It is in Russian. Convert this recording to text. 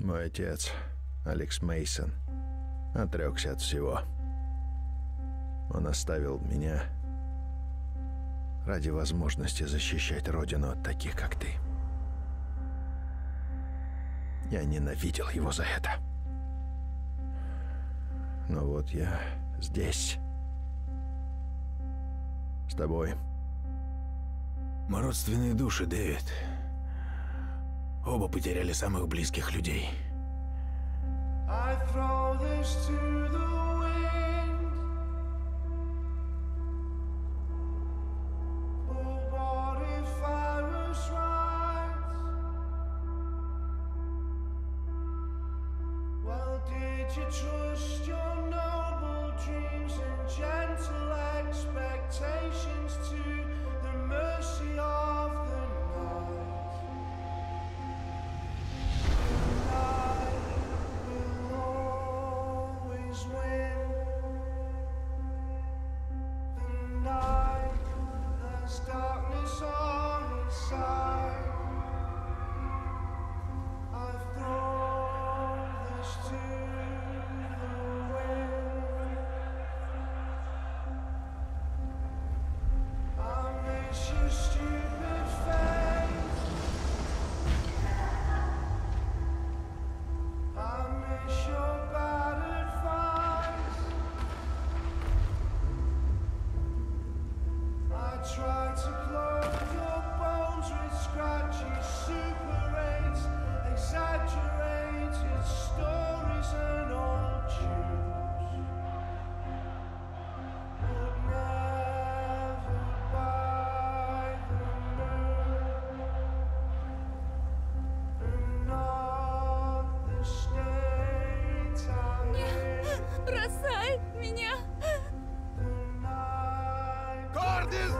Мой отец, Алекс Мейсон, отрекся от всего. Он оставил меня ради возможности защищать родину от таких, как ты. Я ненавидел его за это. Но вот я здесь. С тобой. Мы родственные души, Дэвид. Оба потеряли самых близких людей. Oh, did you trust song. Меня! Кордис!